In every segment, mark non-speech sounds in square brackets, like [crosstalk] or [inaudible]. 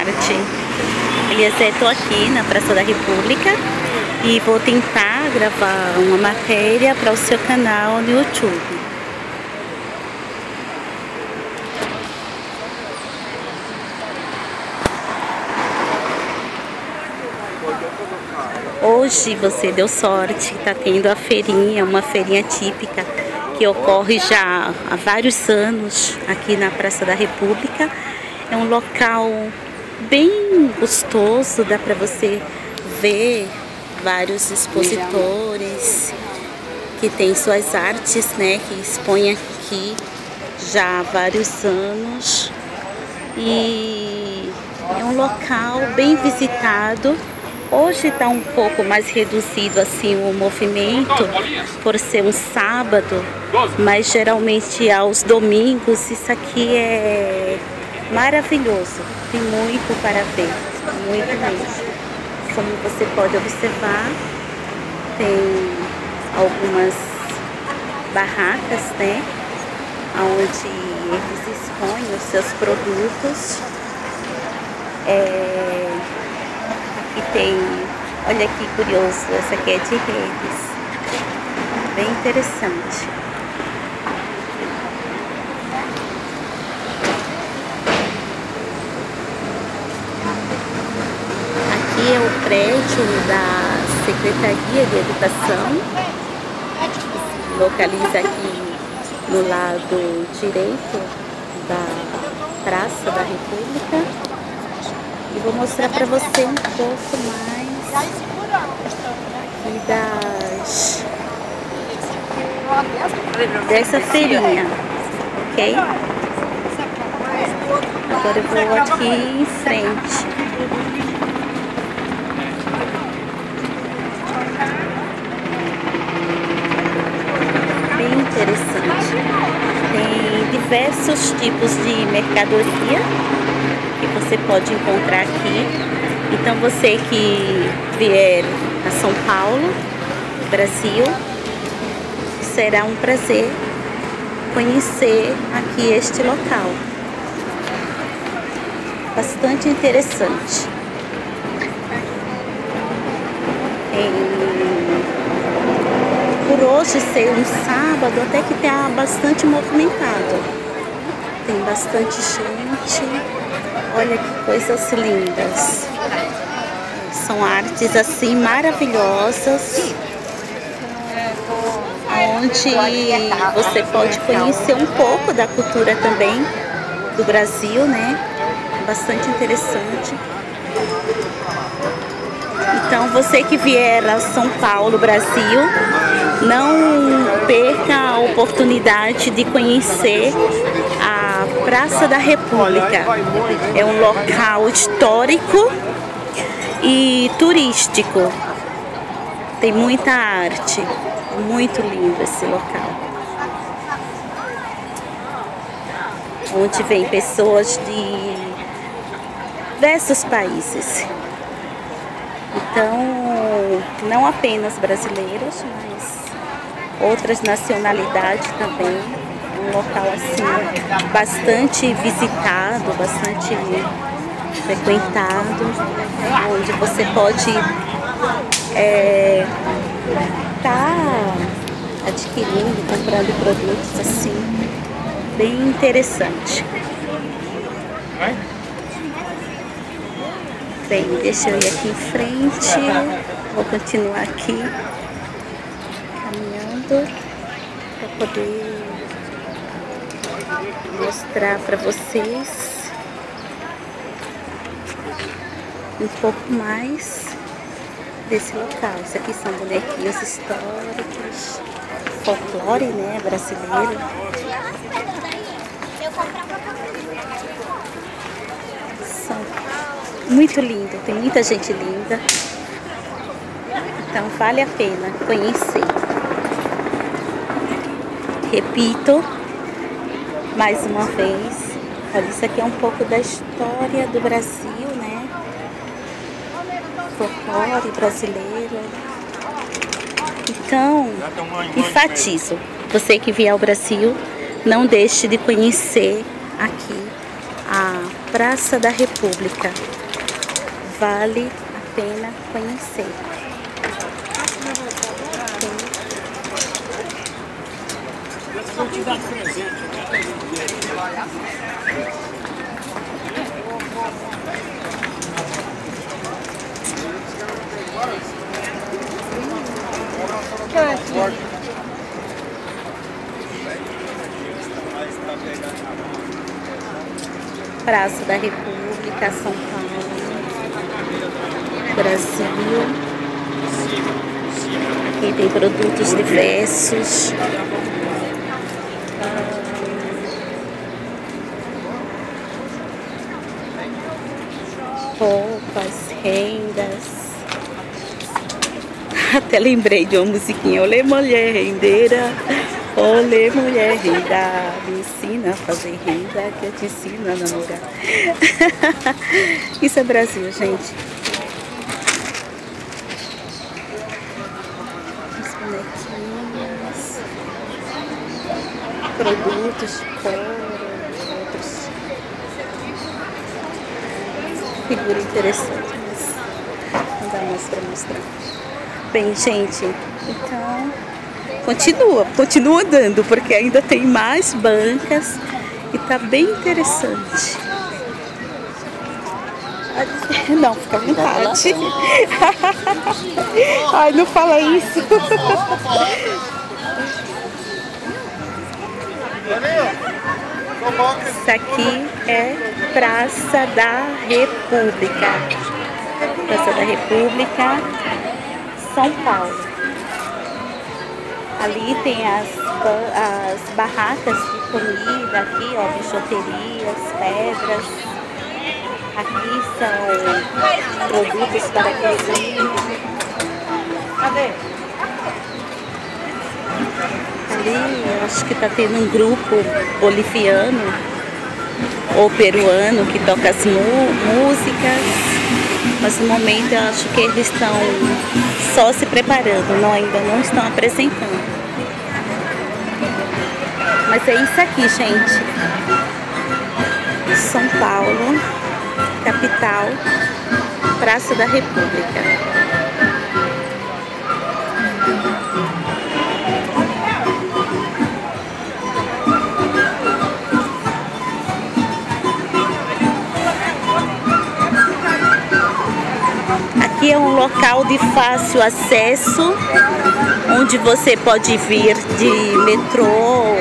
arte. Eliezer, estou aqui na Praça da República e vou tentar gravar uma matéria para o seu canal no YouTube. Hoje você deu sorte, está tendo a feirinha, uma feirinha típica que ocorre já há vários anos aqui na Praça da República. É um local bem gostoso, dá para você ver vários expositores que têm suas artes, né, que expõem aqui já há vários anos. E é um local bem visitado Hoje está um pouco mais reduzido assim o movimento por ser um sábado, mas geralmente aos domingos isso aqui é maravilhoso. Tem muito para ver, muito mesmo. Como você pode observar, tem algumas barracas, né? Onde eles expõem os seus produtos. É, Aqui tem, olha que curioso, essa aqui é de redes. Bem interessante. Aqui é o prédio da Secretaria de Educação. Se localiza aqui no lado direito da Praça da República. E vou mostrar para você um pouco mais aqui das dessa feirinha, ok? Agora eu vou aqui em frente. Bem interessante. Tem diversos tipos de mercadoria que você pode encontrar aqui. Então você que vier a São Paulo, Brasil, será um prazer conhecer aqui este local. Bastante interessante. por hoje ser um sábado, até que está bastante movimentado. Tem bastante gente. Olha que coisas lindas. São artes assim maravilhosas. Onde você pode conhecer um pouco da cultura também do Brasil, né? Bastante interessante. Então você que vier a São Paulo, Brasil, não perca a oportunidade de conhecer a Praça da República. É um local histórico e turístico. Tem muita arte. Muito lindo esse local. Onde vem pessoas de diversos países. Então, não apenas brasileiros, mas outras nacionalidades também. Local assim bastante visitado, bastante frequentado, onde você pode é, tá adquirindo, comprando produtos assim, bem interessante. Bem, deixa eu ir aqui em frente, vou continuar aqui para poder mostrar para vocês um pouco mais desse local. Isso aqui são bonequinhos históricos, folclore né, brasileiro. São muito lindo, tem muita gente linda. Então vale a pena conhecer. Repito, mais uma vez, olha, isso aqui é um pouco da história do Brasil, né? Folclore brasileiro. Então, enfatizo, você que vier ao Brasil, não deixe de conhecer aqui a Praça da República. Vale a pena conhecer. Vou te dar presente. Praça da República, São Paulo, Brasil. Aqui tem produtos diversos. Roupas, rendas. [laughs] Até lembrei de uma musiquinha. Olê, mulher rendeira. Olê, mulher renda. Me ensina a fazer renda que eu te ensino a namorar. [laughs] Isso é Brasil, gente. Os bonequinhos. Produtos de. Figura interessante, mas não dá mais pra mostrar. Bem, gente, então continua, continua andando, porque ainda tem mais bancas e tá bem interessante. [laughs] Não, fica à vontade. [laughs] Ai, não fala isso. [laughs] Isso aqui é Praça da República. Praça da República. São Paulo. Ali tem as, as barracas de comida, aqui ó, bijuterias, pedras. Aqui são produtos para cozinha. Cadê? Ali acho que está tendo um grupo boliviano ou peruano que toca as músicas. Mas no momento eu acho que eles estão só se preparando, não, ainda não estão apresentando. Mas é isso aqui, gente. São Paulo, capital, Praça da República. É um local de fácil acesso, onde você pode vir de metrô,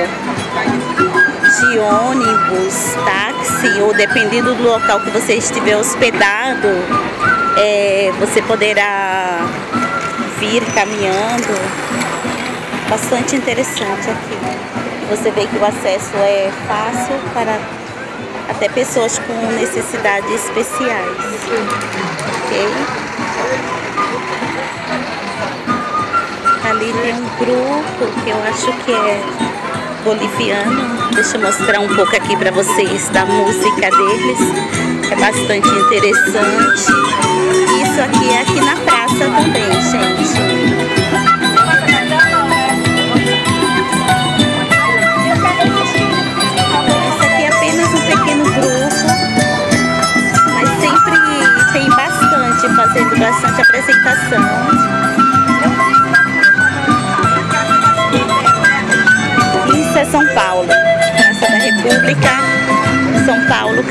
de ônibus, táxi, ou dependendo do local que você estiver hospedado, é, você poderá vir caminhando. Bastante interessante aqui. Você vê que o acesso é fácil para até pessoas com necessidades especiais. Ok? Ali tem um grupo que eu acho que é boliviano. Deixa eu mostrar um pouco aqui para vocês da música deles. É bastante interessante. Isso aqui é aqui na praça também, gente.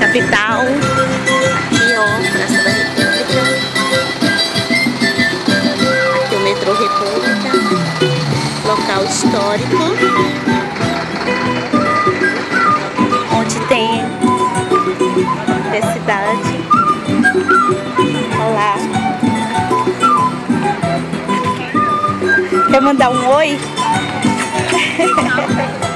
Capital. Aqui, ó, Praça da República. Aqui o metrô República, local histórico. Onde tem universidade. Olá. Quer mandar um oi? [laughs]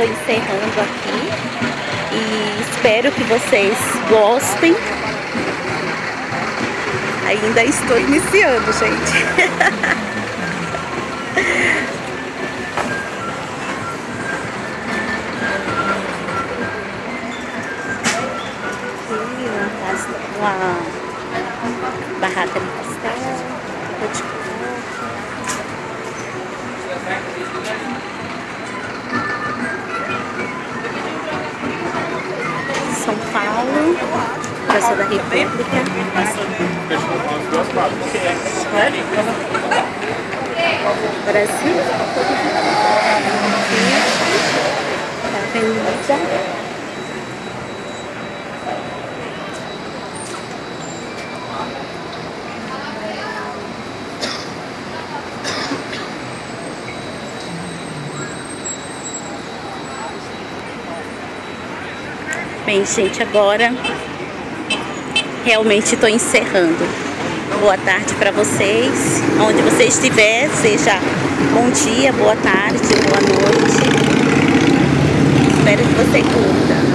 Estou encerrando aqui e espero que vocês gostem. Ainda estou iniciando, gente. [laughs] uma barraca de pastel. Praça da República. Brasil. Avenida. Bem, gente, agora realmente estou encerrando. Boa tarde para vocês, onde você estiver, seja bom dia, boa tarde, boa noite. Espero que você curta.